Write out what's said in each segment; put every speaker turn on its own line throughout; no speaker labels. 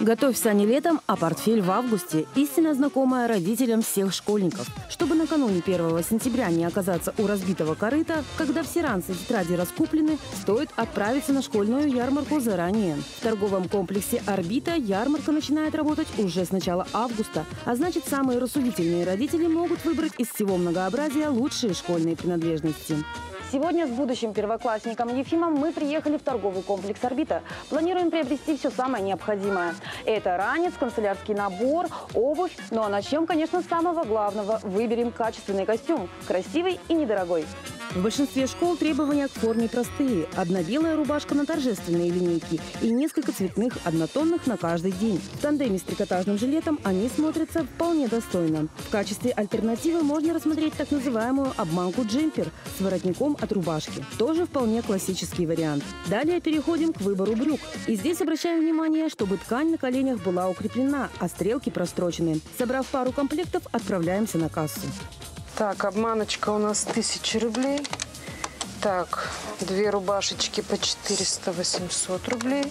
Готовь сани летом, а портфель в августе. Истинно знакомая родителям всех школьников. Чтобы накануне 1 сентября не оказаться у разбитого корыта, когда все ранцы тетради раскуплены, стоит отправиться на школьную ярмарку заранее. В торговом комплексе «Орбита» ярмарка начинает работать уже с начала августа, а значит самые рассудительные родители могут выбрать из всего многообразия лучшие школьные принадлежности. Сегодня с будущим первоклассником Ефимом мы приехали в торговый комплекс «Орбита». Планируем приобрести все самое необходимое. Это ранец, канцелярский набор, обувь. Ну а начнем, конечно, с самого главного. Выберем качественный костюм. Красивый и недорогой. В большинстве школ требования к форме простые. Одна белая рубашка на торжественные линейки и несколько цветных однотонных на каждый день. В тандеме с трикотажным жилетом они смотрятся вполне достойно. В качестве альтернативы можно рассмотреть так называемую обманку джемпер с воротником от рубашки. Тоже вполне классический вариант. Далее переходим к выбору брюк. И здесь обращаем внимание, чтобы ткань на коленях была укреплена, а стрелки прострочены. Собрав пару комплектов, отправляемся на кассу.
Так, обманочка у нас 1000 рублей. Так, две рубашечки по 400-800 рублей.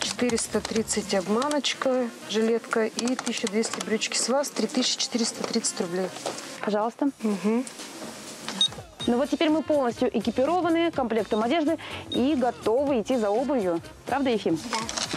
430 обманочка, жилетка и 1200 брючки с вас, 3430 рублей.
Пожалуйста.
Угу.
Ну вот теперь мы полностью экипированы, комплектом одежды и готовы идти за обувью. Правда, Ефим?
Да.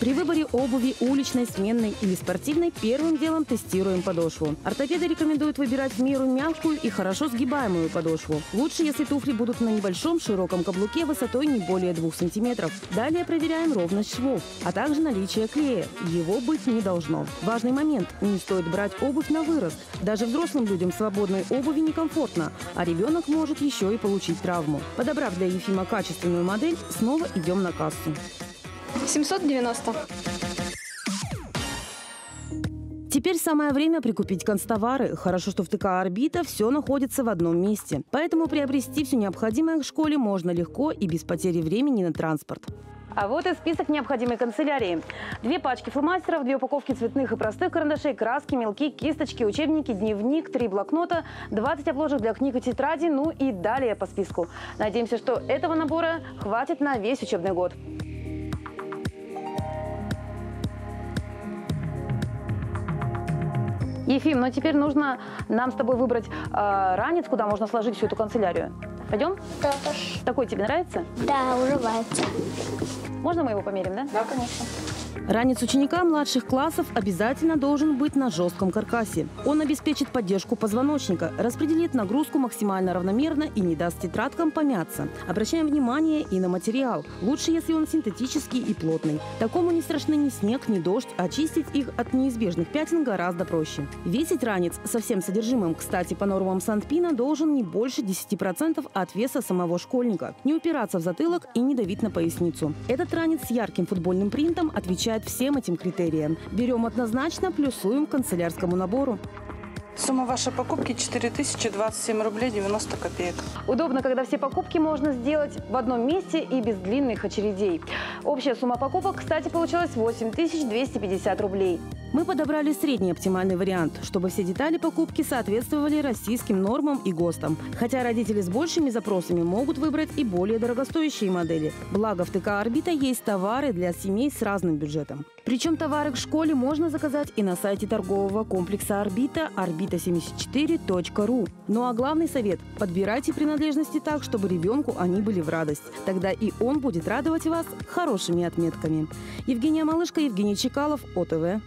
При выборе обуви уличной, сменной или спортивной первым делом тестируем подошву. Ортопеды рекомендуют выбирать в меру мягкую и хорошо сгибаемую подошву. Лучше, если туфли будут на небольшом широком каблуке высотой не более 2 сантиметров. Далее проверяем ровность швов, а также наличие клея. Его быть не должно. Важный момент – не стоит брать обувь на вырост. Даже взрослым людям свободной обуви некомфортно, а ребенок может еще и получить травму. Подобрав для Ефима качественную модель, снова идем на кассу.
790.
Теперь самое время прикупить констовары. Хорошо, что в ТК «Орбита» все находится в одном месте. Поэтому приобрести все необходимое к школе можно легко и без потери времени на транспорт. А вот и список необходимой канцелярии. Две пачки фломастеров, две упаковки цветных и простых карандашей, краски, мелки, кисточки, учебники, дневник, три блокнота, 20 обложек для книг и тетради, ну и далее по списку. Надеемся, что этого набора хватит на весь учебный год. Ефим, ну теперь нужно нам с тобой выбрать э, ранец, куда можно сложить всю эту канцелярию. Пойдем?
Да,
Такой тебе нравится?
Да, уживается.
Можно мы его померим, да?
Да, конечно.
Ранец ученика младших классов обязательно должен быть на жестком каркасе. Он обеспечит поддержку позвоночника, распределит нагрузку максимально равномерно и не даст тетрадкам помяться. Обращаем внимание и на материал. Лучше, если он синтетический и плотный. Такому не страшны ни снег, ни дождь, очистить их от неизбежных пятен гораздо проще. Весить ранец со всем содержимым, кстати, по нормам Санпина, должен не больше 10% от веса самого школьника. Не упираться в затылок и не давить на поясницу. Этот ранец с ярким футбольным принтом отвечает всем этим критериям. Берем однозначно, плюсуем к канцелярскому набору.
Сумма вашей покупки 4027 рублей 90 копеек.
Удобно, когда все покупки можно сделать в одном месте и без длинных очередей. Общая сумма покупок, кстати, получилась 8250 рублей. Мы подобрали средний оптимальный вариант, чтобы все детали покупки соответствовали российским нормам и ГОСТам. Хотя родители с большими запросами могут выбрать и более дорогостоящие модели. Благо в ТК «Орбита» есть товары для семей с разным бюджетом. Причем товары к школе можно заказать и на сайте торгового комплекса «Орбита» orbita74.ru. Ну а главный совет – подбирайте принадлежности так, чтобы ребенку они были в радость. Тогда и он будет радовать вас хорошими отметками. Евгения Малышка, Евгений Чекалов, ОТВ.